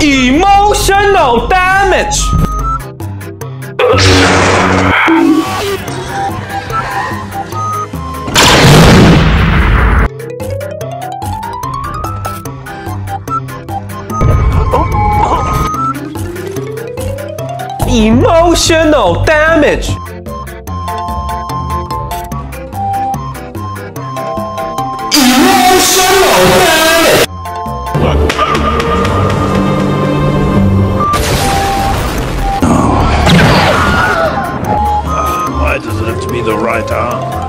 Emotional damage. Emotional damage. Emotional damage. Be the right arm.